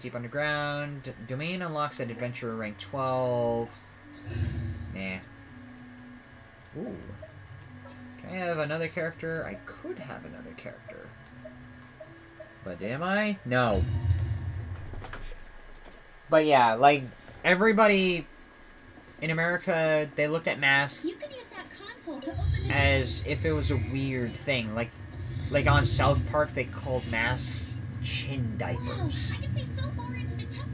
deep underground. Domain unlocks at adventurer rank 12. Nah. Ooh. Can I have another character? I could have another character. But am I? No. But yeah, like, everybody in America, they looked at masks You can use that console to open as if it was a weird thing. Like, like on South Park, they called masks chin diapers.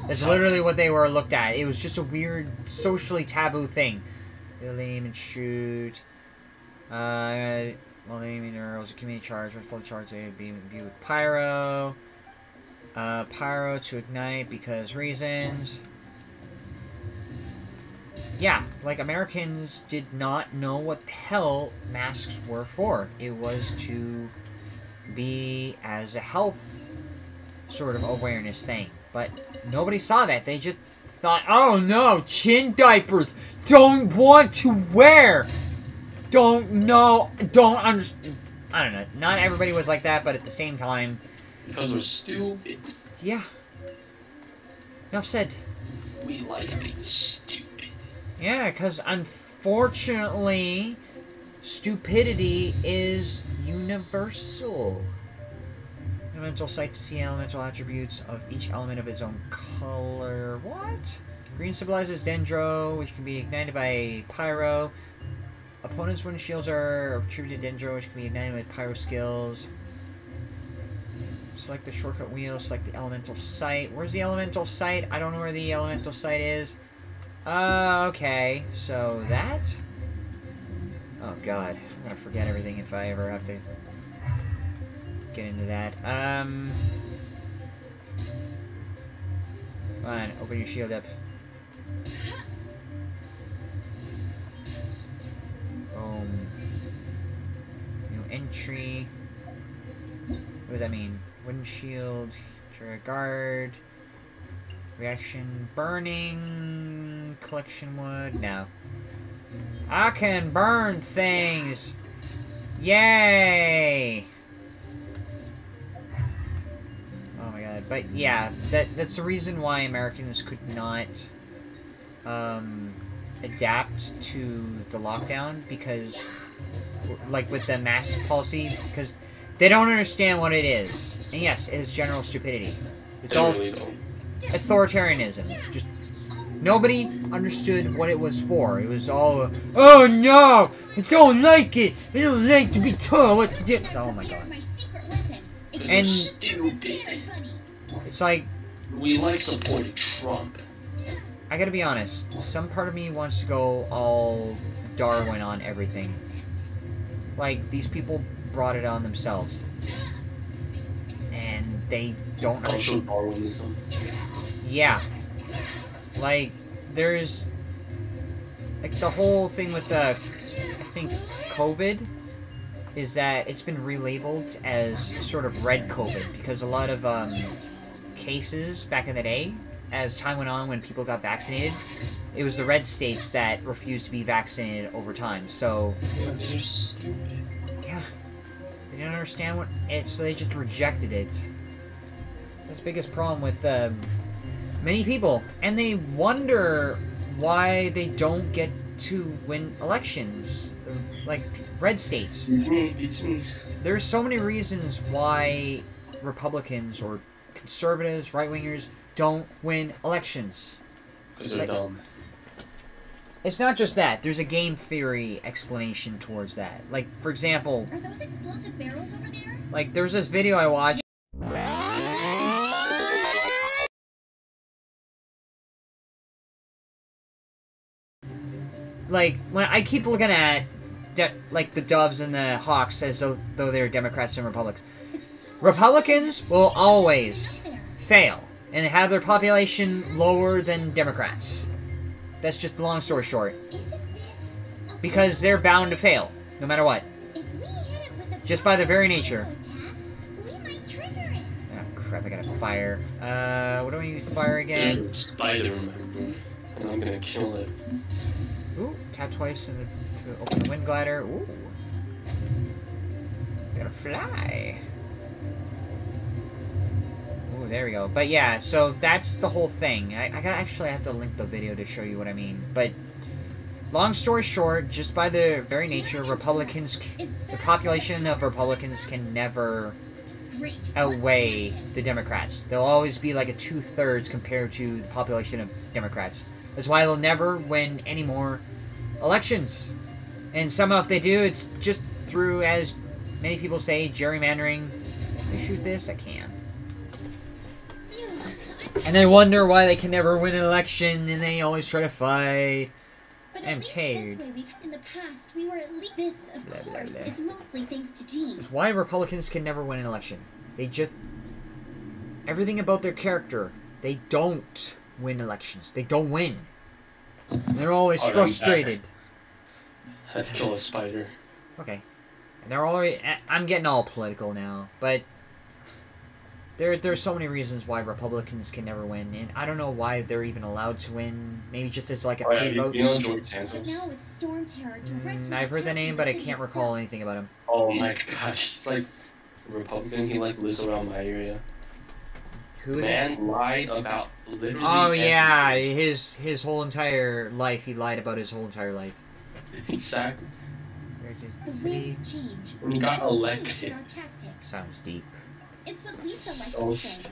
That's literally what they were looked at. It was just a weird, socially taboo thing. They'll aim and shoot. Uh, while aiming arrows, a community charge. When fully charged, they would be imbued with pyro. Uh, pyro to ignite because reasons. Yeah, like Americans did not know what the hell masks were for. It was to be as a health sort of awareness thing. But nobody saw that. They just thought, oh no, chin diapers. Don't want to wear. Don't know. Don't understand. I don't know. Not everybody was like that, but at the same time, Because we're stupid. yeah. Enough said. We like being stupid. Yeah, because unfortunately, stupidity is universal. Elemental sight to see elemental attributes of each element of its own color. What? Green symbolizes Dendro, which can be ignited by Pyro. Opponents' wind shields are attributed to Dendro, which can be ignited with Pyro skills. Select the shortcut wheel, select the elemental sight. Where's the elemental sight? I don't know where the elemental sight is. Uh, okay. So that? Oh god. I'm gonna forget everything if I ever have to get into that. Um... Come on, open your shield up. Boom. New entry. What does that mean? Wooden shield, trigger guard, reaction burning, collection wood. No. I can burn things! Yay! My god. But yeah, that that's the reason why Americans could not um, adapt to the lockdown because like with the mask policy because they don't understand what it is. And yes, it is general stupidity. It's They all really authoritarianism. Just nobody understood what it was for. It was all, oh no, I don't like it. I don't like to be told what to do. Oh my god. My secret weapon. It's We're And- stupid. It's like We like supporting Trump. I gotta be honest. Some part of me wants to go all Darwin on everything. Like these people brought it on themselves, and they don't understand. Darwinism. Yeah. Like, there's. Like, the whole thing with the. I think COVID is that it's been relabeled as sort of red COVID because a lot of um, cases back in the day, as time went on when people got vaccinated, it was the red states that refused to be vaccinated over time. So, They're stupid. yeah. They didn't understand what it, so they just rejected it. That's the biggest problem with um, many people. And they wonder why they don't get to win elections. Like red states. It's me. It's me. There's so many reasons why Republicans or conservatives, right wingers, don't win elections. Because they're Like- dumb. It's not just that. There's a game theory explanation towards that. Like, for example, Are those explosive barrels over there? like there was this video I watched. Like when I keep looking at de- like the Doves and the Hawks as though, though they're Democrats and Republicans. Republicans will always fail and have their population lower than Democrats. That's just the long story short. Isn't this a Because they're bound to fail, no matter what. If we hit it with a Just by their very nature. attack, we might trigger it. Oh crap, I got a fire. Uh, what do I need to fire again? Spider, remember? And I'm gonna kill it. Ooh, tap twice to, the, to open the wind glider. Ooh. We gotta fly. There we go. But yeah, so that's the whole thing. I, I gotta actually have to link the video to show you what I mean. But long story short, just by their very nature, Republicans, the population of Republicans can never outweigh the Democrats. They'll always be like a two thirds compared to the population of Democrats. That's why they'll never win any more elections. And somehow, if they do, it's just through, as many people say, gerrymandering. Can I shoot this? I can. It. I'm And they wonder why they can never win an election, and they always try to fight. But I'm tired. this way, we've in the past, we were at least this, of Blah, blah, course, blah. is mostly thanks to Jean. It's why Republicans can never win an election. They just everything about their character. They don't win elections. They don't win. They're always Oh, I'm frustrated. Had to kill a spider. Okay, and they're already. I'm getting all political now, but there there's so many reasons why Republicans can never win, and I don't know why they're even allowed to win. Maybe just as like a Oh, pay you, vote. you know George Santos? now with Storm Terror Mm, I've heard the name, but I can't recall anything about him. Oh my gosh, he's like a Republican. He like lives around my area. Who is it? Lied about literally. Oh yeah, everything. his his whole entire life. He lied about his whole entire life. exactly. The winds change. When he got elected. in our tactics. Sounds deep. It's what Lisa likes So to say.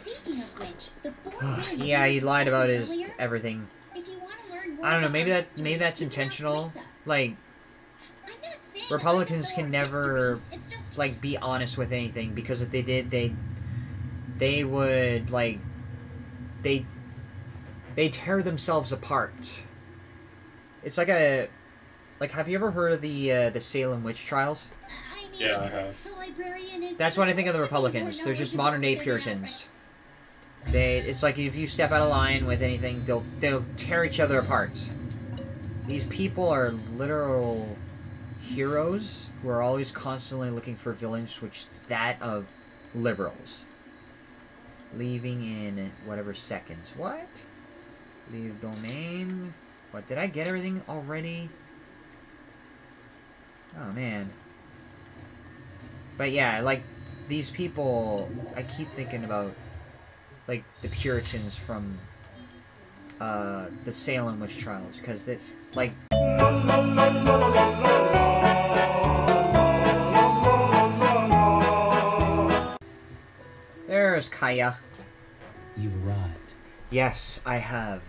Speaking of which, the four yeah, he lied about his earlier, everything. If you want to learn more I don't know. Maybe that's history, maybe that's you can ask intentional. Like I'm not saying Republicans can never, just like be honest with anything because if they did, they they would like they they tear themselves apart. It's like a like. Have you ever heard of the uh, the Salem witch trials? I Yeah, I have. the librarian is That's what I think of the supposed to be more Republicans. They're just modern day Puritans. They it's like if you step out of line with anything, they'll they'll tear each other apart. These people are literal heroes who are always constantly looking for villains, which that of liberals. Leaving in whatever seconds. What? Leave domain. What did I get everything already? Oh man. But yeah, like these people, I keep thinking about like the Puritans from uh, the Salem witch trials because that like there's Kaeya. You've arrived. Yes, I have.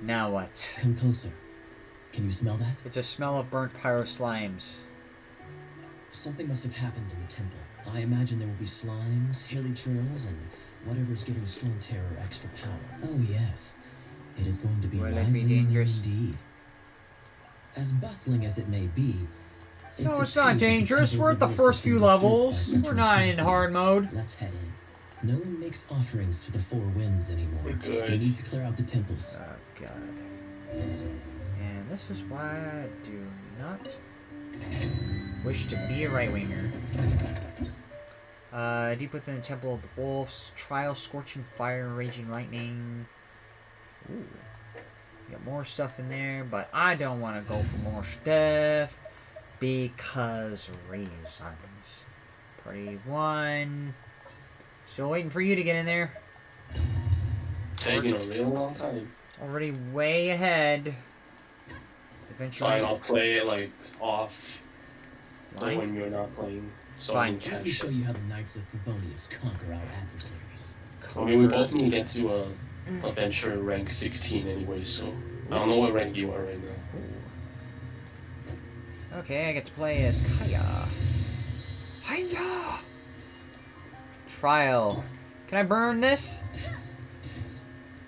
Now what? Come closer. Can you smell that? It's a smell of burnt pyro slimes. Something must have happened in the temple. I imagine there will be slimes, hilichurls, and whatever's giving Storm Terror extra power. Oh yes, it is going to be Will it be lively dangerous? indeed. As bustling as it may be, No, it's not treat that the dangerous. We're at the first few levels. We're not in centuries hard mode. Let's head in. No one makes offerings to the four winds anymore. We're good. We need to clear out the temples. Oh god. And this is why I do not wish to be a right winger. Uh, deep within the Temple of the Wolves, trial, scorching fire, raging lightning. Ooh. Got more stuff in there, but I don't want to go for more stuff because reasons. Party one. Still waiting for you to get in there. Taking a real long time. Already way ahead. Eventually. Fine, I'll play it like off like, Fine. when you're not playing. So Fine. I can Let me show you how the Knights of Favonius conquer our adversaries. I mean, we both need to get to a adventure rank 16 anyway, so I don't know what rank you are right now. Okay, I get to play as Kaeya. Kaeya! Trial. Can I burn this?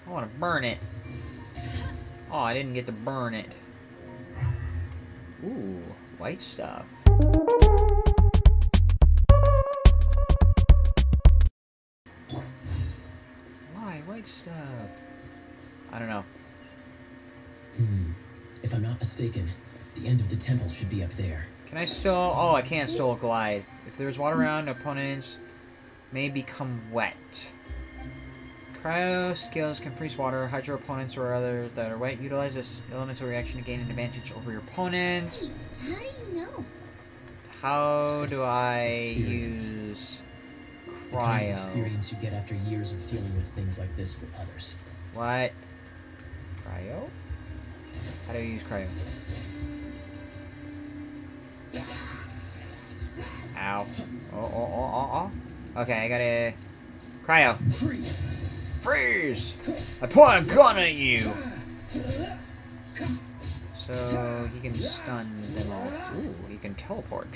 I want to burn it. Oh, I didn't get to burn it. Ooh, white stuff. Why white stuff? I don't know. Hmm. If I'm not mistaken, the end of the temple should be up there. Can I still? Oh, I can't still glide. If there's water around, opponents may become wet. Cryo skills can freeze water. Hydro opponents or others that are wet utilize this elemental reaction to gain an advantage over your opponent. Hey, how do you know? How do I Experience. use The kind of experience you get after years of dealing with things like this for others. What? Cryo? How do you use cryo? Ow. Oh, oh, oh, oh, oh. Okay, I gotta... Cryo. Freeze! Freeze! I point a gun at you! So, he can stun them all. Ooh, he can teleport.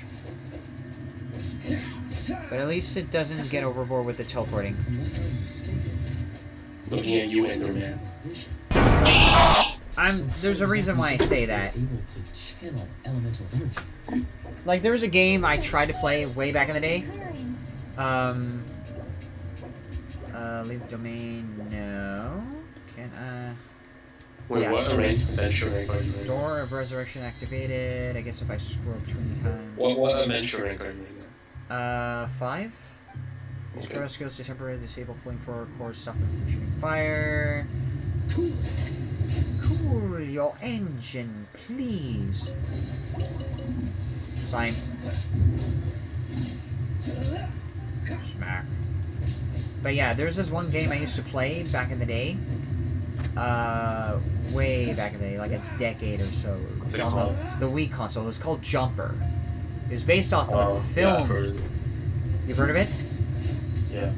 But at least it doesn't get overboard with the teleporting. Looking at you, Enderman. I'm, there's a reason why I say that. they're Able to channel elemental energy. Like, there was a game I tried to play way back in the day. Um. Uh, leave domain. No. Can I? Wait, Yeah. what rank adventure rank are you in? Door of resurrection activated. I guess if I scroll too many times. What what adventure rank are you in? Uh, five. Use Okay. skills to temporarily disable flame forward cores, stop them from shooting fire. Cool your engine, please. Sign. Smack. But yeah, there's this one game I used to play back in the day. Uh, way back in the day, like a decade or so. On the, the Wii console. It was called Jumper. It was based off of Oh, a yeah, film. I've heard. You've heard of it? Yeah.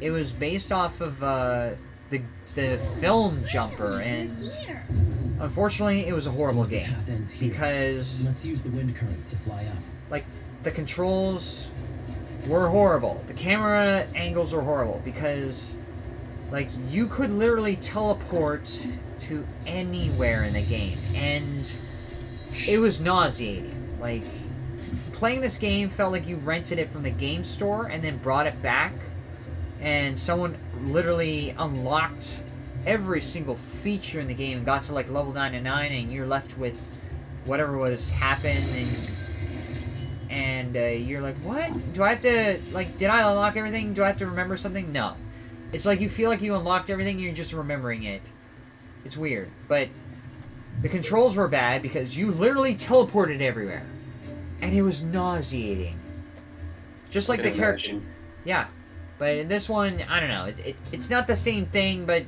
It was based off of uh, the the film Jumper, and unfortunately, it was a horrible game path ends here. because Let's use the wind currents to fly up. the controls were horrible. The camera angles were horrible because, like, you could literally teleport to anywhere in the game, and it was nauseating. Like, playing this game felt like you rented it from the game store and then brought it back, and someone literally unlocked every single feature in the game and got to like level 99 and you're left with whatever was happened and and uh, you're like what? Do i have to like did i unlock everything? Do i have to remember something? No. It's like you feel like you unlocked everything and you're just remembering it. It's weird but the controls were bad because you literally teleported everywhere and it was nauseating just like the character yeah, but in this one, I don't know. It, it, it's not the same thing, but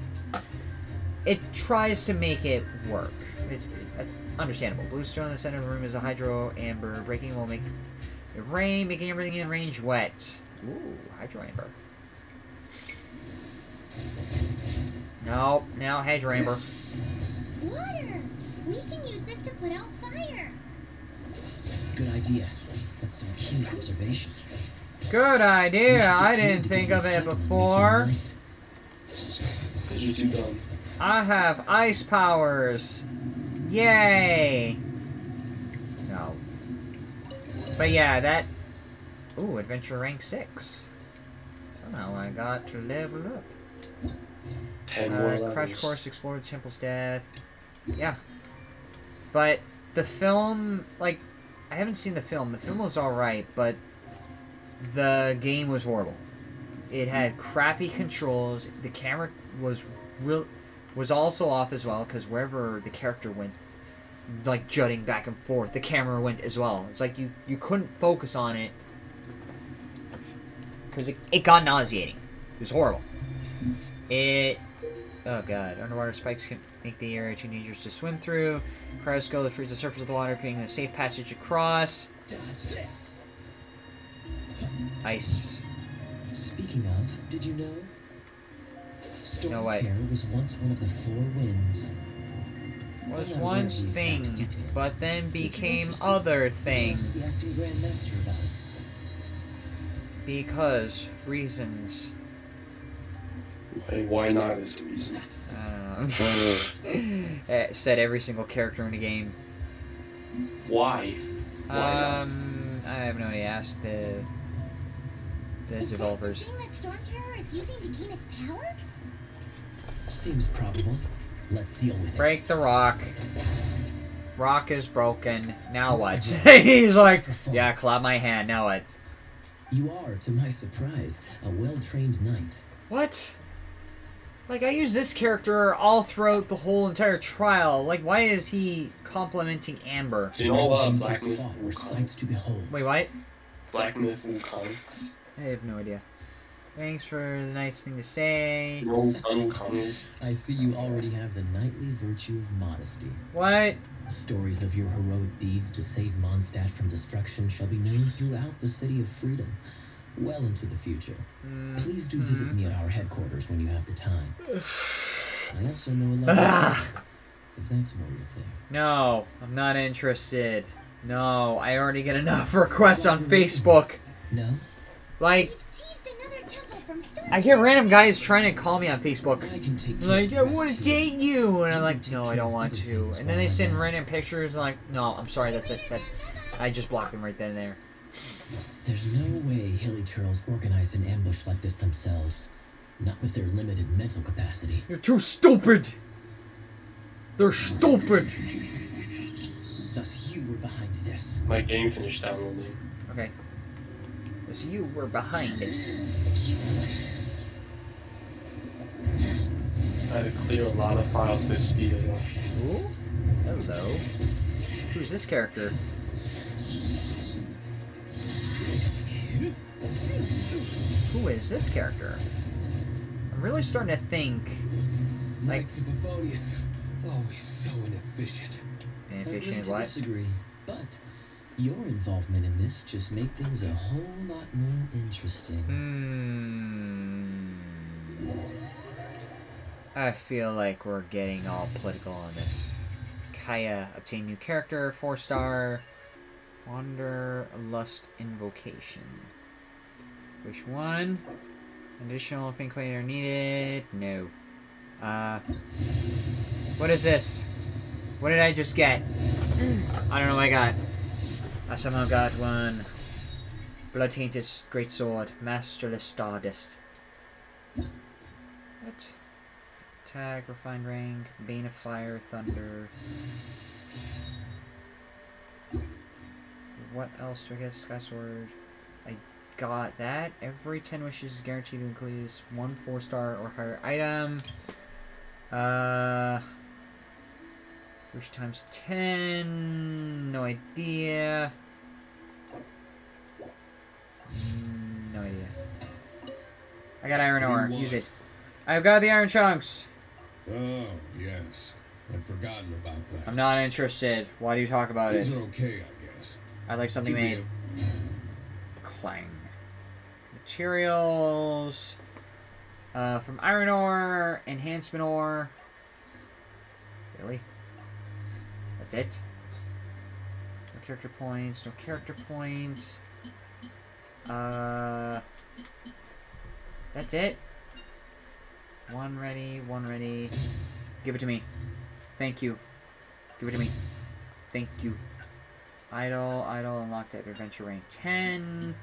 it tries to make it work. It's, it, that's understandable. Blue stone in the center of the room is a hydro amber. Breaking will make it rain, making everything in range wet. Ooh, hydro amber. No, now hydro amber. Water. We can use this to put out fire. Good idea. That's some keen observation. Good idea. I didn't think of it before. Did you two dumb? I have ice powers. Yay! No. But yeah, that. Ooh, adventure rank 6. Somehow I got to level up. Ten more Uh, levels. crash course, explore the temple's death. Yeah. But the film, like, I haven't seen the film. The film was alright, but the game was horrible. It had crappy controls. The camera was real was also off as well because wherever the character went, like jutting back and forth, the camera went as well. It's like you you couldn't focus on it because it, it got nauseating. It was horrible. It oh god, underwater spikes can make the area too dangerous to swim through. Cryoscope that frees the surface of the water, creating a safe passage across. Ice. Speaking of, did you know? Storm No way. Terror was once one of the four winds. Was I'm not aware of once thing, but then became other thing the acting grandmaster about it. because reasons. Hey, why not is the reason. I don't know. Eh, Said every single character in the game. Why? Why not? Um, I have no idea. Ask the the Is developers. that the thing that Storm is using to power? Seems probable. Let's deal with it. Break the rock. Rock is broken. Now what? He's like, yeah, clap my hand. Now what? You are, to my surprise, a well-trained knight. What? Like I use this character all throughout the whole entire trial. Like why is he complimenting Amber? Do you know uh, Men Black who Myth fought were to behold. Wait, what? Black Myth Wukong. I have no idea. Thanks for the nice thing to say. No uncommons. I see you already have the knightly virtue of modesty. What? Stories of your heroic deeds to save Mondstadt from destruction shall be known throughout the City of Freedom, well into the future. Mm, Please do visit me at our headquarters when you have the time. I also know a lot Ah. if that's more your thing. No, I'm not interested. No, I already get enough requests on Facebook. No? Like, We've seized another temple from Storm. I get random guys trying to call me on Facebook. I can take Like, I want to date you, and I'm like, no, I don't want to. And then they send random pictures, and like, no, I'm sorry, that's it. That I just blocked them right then and there. There's no way Hilichurls organized an ambush like this themselves. Not with their limited mental capacity. You're too stupid. They're stupid. Thus, you were behind this. My game finished downloading. Okay. So you were behind it. I had to clear a lot of files this speed enough. Ooh. Hello. Who's this character? Who is this character? I'm really starting to think Like- Knights of Favonius, always so inefficient. I inefficient beg to what? disagree, but your involvement in this just make things a whole lot more interesting. Hmm. I feel like we're getting all political on this. Kaeya obtain new character, four star. Wander Lust Invocation. Which one? Additional Finquator needed? No. Uh. What is this? What did I just get? I don't know what I got. I somehow got one. Blood Tainted Great Sword, Masterless Stardust. What? Tag, Refined Ring, Bane of Fire, Thunder. What else do I get? Sky Sword. I got that. Every 10 wishes is guaranteed to include one 4 star or higher item. Uh. Wish times 10. No idea. Mm, No idea. I got iron ore. Use it. I've got the iron chunks. Oh, yes. I'd forgotten about that. I'm not interested. Why do you talk about it? These are okay, I guess. I'd like something made. Clang. Materials. Uh, from iron ore, enhancement ore. Really? That's it? No character points, no character points. Uh. That's it? One ready, one ready. Give it to me. Thank you. Give it to me. Thank you. Idle, idle, unlocked at adventure rank 10.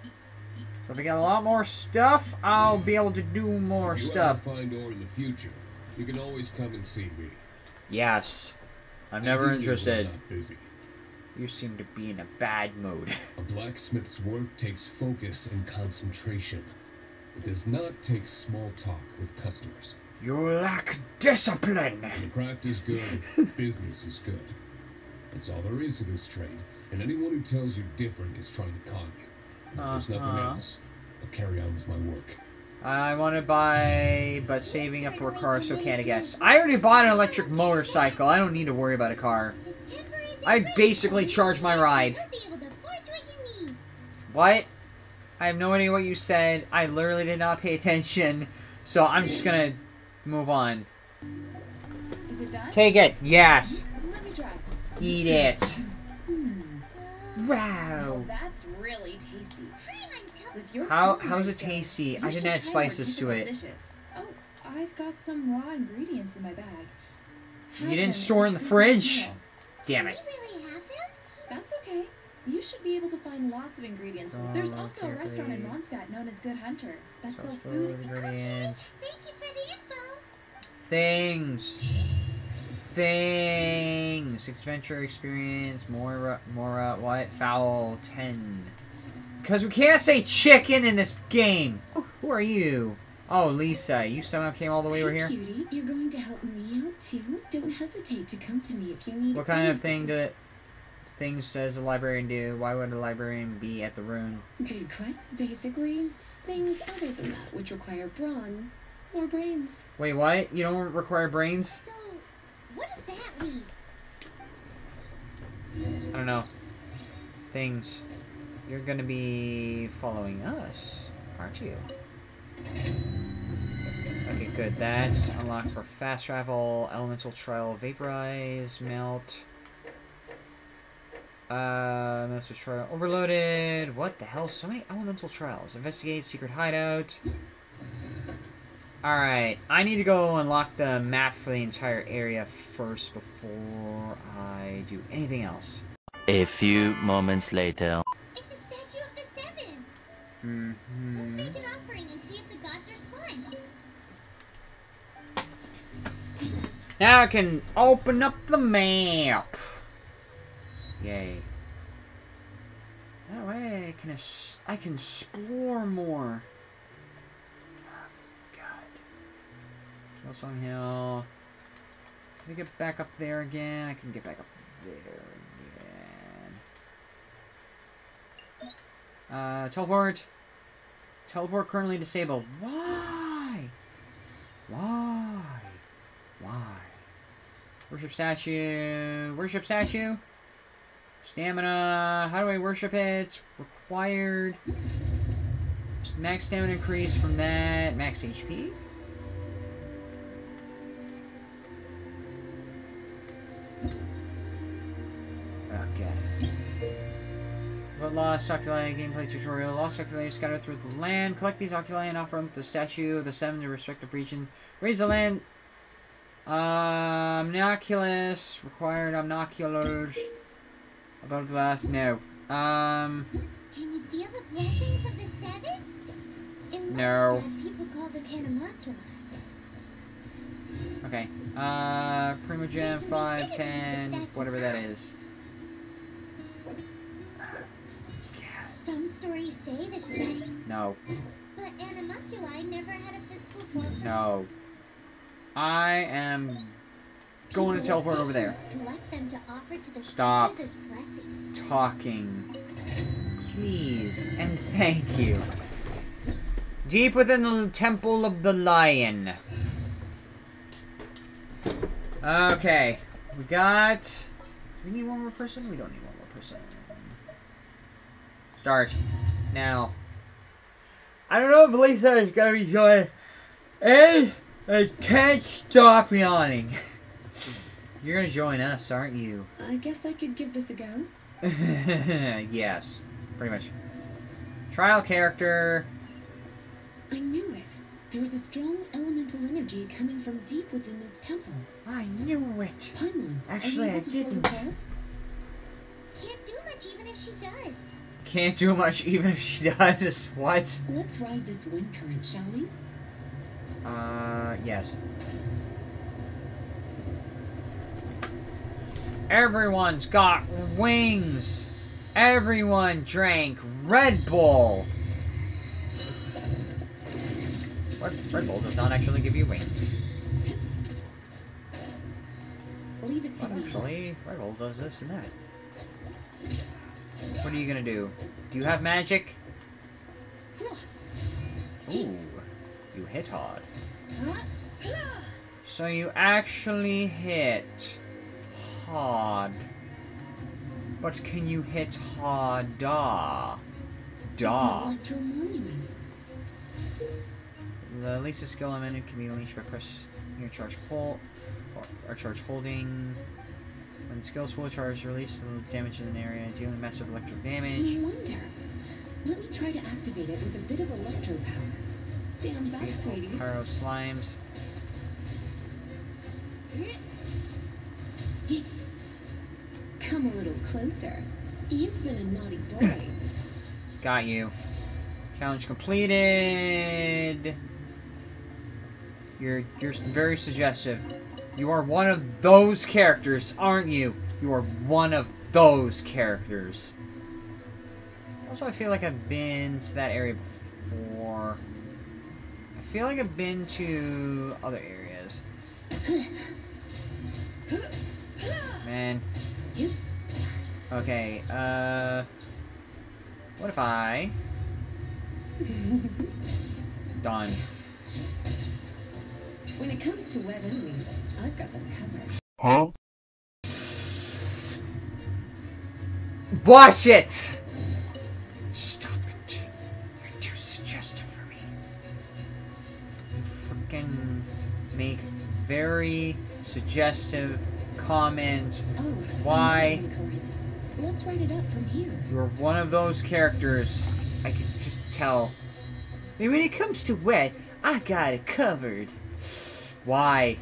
So if we got a lot more stuff, I'll be able to do more you stuff. find ore in the future, you can always come and see me. Yes. I'm never interested. Busy. You seem to be in a bad mood. A blacksmith's work takes focus and concentration. It does not take small talk with customers. You lack discipline! When the craft is good, business is good. That's all there is to this trade, and anyone who tells you different is trying to con you. And if there's nothing Uh-huh. else, I'll carry on with my work. I want to buy, but saving up for a car, so can't I guess. I already bought an electric motorcycle. I don't need to worry about a car. This temper is I basically charge my ride. You'll be able to forge what you need. What? I have no idea what you said. I literally did not pay attention. So I'm just gonna move on. Is it done? Take it. Yes. Let me try. Eat it. Hmm. Wow. that's really your How how's it tasty? I didn't add spices to it. Dishes. Oh, I've got some raw ingredients in my bag. You didn't store in the fridge? Damn we it. really have them? That's okay. You should be able to find lots of ingredients. There's Oh, also a restaurant in. Mondstadt known as Good Hunter that So sells food, food. ingredients, Thank you for the info. things, things, adventure experience, more, more, uh, what? Fowl ten. Because we can't say chicken in this game. Oh. Who are you? Oh, Lisa, you somehow came all the way over here. Cutie, you're going to help me out too? Don't hesitate to come to me if you need What kind of thing do things does a librarian do? Why would a librarian be at the rune? Good quest. Basically, Things other than that which require brawn or brains. Wait, what? You don't require brains? So, what does that mean? I don't know. Things. You're gonna be following us, aren't you? Okay, good. That's unlocked for fast travel, elemental trial, vaporize, melt. Uh, elemental trial overloaded. What the hell? So many elemental trials. Investigate, secret hideout. Alright, I need to go unlock the map for the entire area first before I do anything else. A few moments later. Seven. Let's hmm make an offering and see if the gods respond. Now I can open up the map. Yay. That way I can I can explore more. Oh, God. Killsong Hill. Can I get back up there again? I can get back up there Uh, teleport. Teleport currently disabled. Why? Why? Why? Worship statue. Worship statue. Stamina. How do I worship it? Required. Max stamina increase from that. Max HP. Okay. But Lost Oculi gameplay tutorial. Lost Oculi scattered through the land. Collect these oculi and offer them to the statue of the seven in respective region. Raise the land um, Anemoculus, required omnoculars. About the last, no. Um, Can you feel the blessings of the seven? In No. People call them okay. Uh, Primogem 5, 10, whatever that is. Some stories say statue, No, but Anemo Archon never had a physical form. no. I am going to teleport over there. To to Stop. statues as blessings. Talking. Please, and thank you. Deep within the Temple of the Lion. Okay. We got... We need one more person? We don't need one more person. Start. Now. I don't know if Lisa is gonna be joining. And I can't stop yawning. You're gonna join us, aren't you? I guess I could give this a go. yes, pretty much. Trial character. I knew it. There was a strong elemental energy coming from deep within this temple. I knew it. Paimon, Actually, I able to pull didn't. Can't do much even if she does. Can't do much even if she does. What? Let's ride this wind current, shall we? Uh, yes. Everyone's got wings. Everyone drank Red Bull. What? Red Bull does not actually give you wings. Leave it to me. actually, Red Bull does this and that. What are you gonna do? Do you have magic? Ooh, you hit hard. So you actually hit hard. But can you hit hard? Da. It's an Da. electro monument. The Lisa skill element can be unleashed by press your charge hold or, or charge holding. When the skill is fully charged, release the damage in an area, dealing massive electric damage. No wonder. Let me try to activate it with a bit of electro power. Stand back, sweetie. Pyro slimes. Come a little closer. You've been a naughty boy. Got you. Challenge completed. You're you're very suggestive. You are one of those characters, aren't you? You are one of those characters. Also, I feel like I've been to that area before. I feel like I've been to other areas. Man. Okay, uh... What if I... Done. When it comes to wet enemies, I've got them covered. Huh? Watch it! Stop it. You're too suggestive for me. You freaking make very suggestive comments. Oh, Why? Let's write it up from here. You're one of those characters. I can just tell. And when it comes to wet, I got it covered. Why?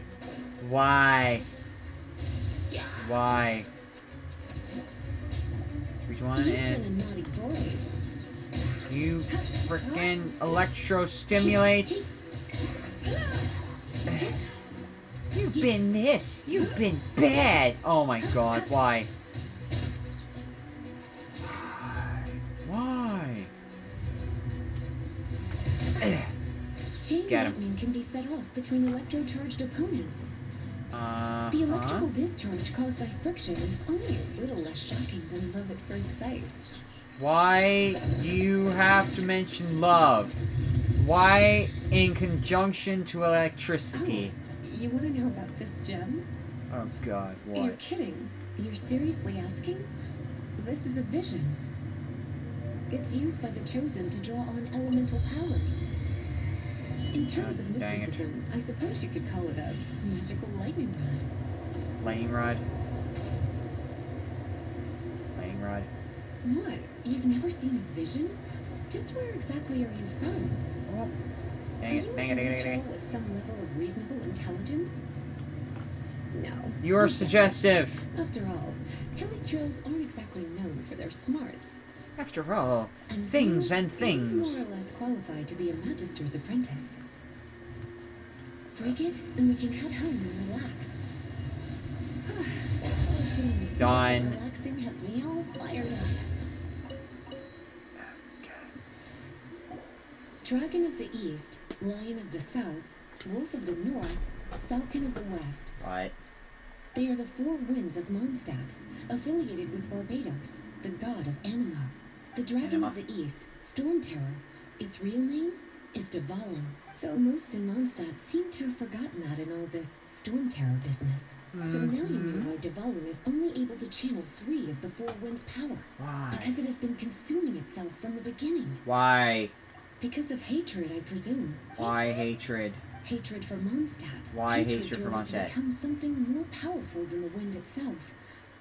Why? Why? Which one? You've been And a naughty boy. you freaking electro-stimulate. You've been this. You've been bad. Oh my god, why? Why? Chain Get lightning can be set off between electrocharged opponents. Uh The electrical discharge caused by friction is only a little less shocking than love at first sight. Why do you have to mention love? Why in conjunction to electricity? You want to know about this gem? Oh god, You're what? kidding. You're seriously asking? This is a vision. It's used by the chosen to draw on elemental powers. In terms of mysticism, I suppose you could call it a magical lightning rod. Lightning rod? Lightning rod. What? You've never seen a vision? Just where exactly are you from? Oh. Dang it, dang it, dang it, dang it. with some level of reasonable intelligence? No. You are suggestive. After all, Hilichurls aren't exactly known for their smarts. After all, And things so, and you're things. more or less qualified to be a magister's apprentice. Break it, and we can head home and relax. Feeling the feeling Done. Relaxing has me all fired up. Dragon of the East, Lion of the South, Wolf of the North, Falcon of the West. What? They are the four winds of Mondstadt, affiliated with Barbatos, the god of Anemo. The dragon Anemo. of the east, Storm Terror. Its real name is Dvalin, though most in Mondstadt seem to have forgotten that in all this Storm Terror business. So now you know why Dvalin is only able to channel three of the four winds' power. Why? Because it has been consuming itself from the beginning. Why? Because of hatred, I presume. Why hatred? Hatred for Mondstadt. Why hatred for drove it to become something more powerful than the wind itself.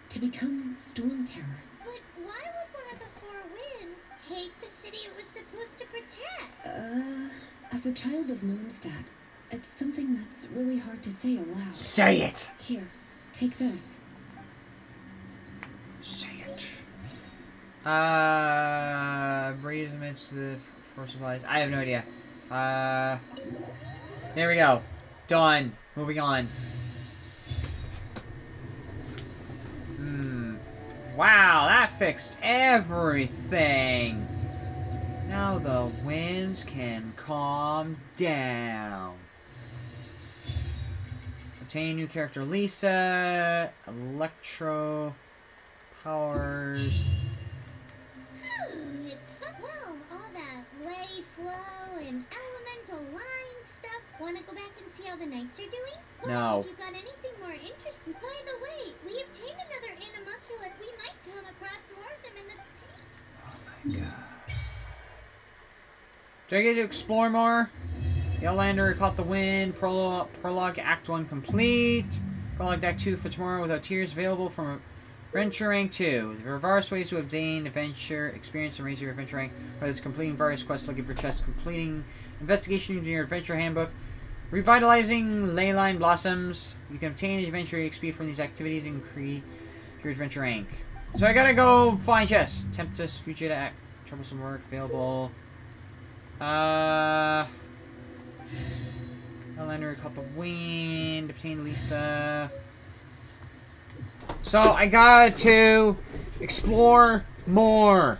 To become Storm Terror. But why would one of the four winds hate the city it was supposed to protect? Uh, as a child of Mondstadt, it's something that's really hard to say aloud. Say it! Here, take this. Say it. Uh, breathe amidst the force supplies. I have no idea. Uh, there we go. Done. Moving on. Hmm. Wow, that fixed everything. Now the winds can calm down. Obtain new character Lisa. Electro powers. It's fun. Well, all that lay flow and elemental line stuff. Want to go back and see how the knights are doing? Well, No. If you got anything more interesting. By the way, we obtained another Anemoculus. We might come across more of them in the. Oh Do I get to explore more? The Outlander caught the wind. Prologue, prologue Act 1 complete. Prologue Act 2 for tomorrow without tears available from Adventure Rank 2. There are various ways to obtain adventure experience and raise your adventure rank, whether it's completing various quests looking for chests, completing investigation using your adventure handbook, revitalizing leyline blossoms. You can obtain adventure XP from these activities and increase your adventure rank. So I gotta go find chests. Tempest, Future Act, troublesome work, available. Uh. Outlander caught the wind, obtain Lisa. So I got to explore more.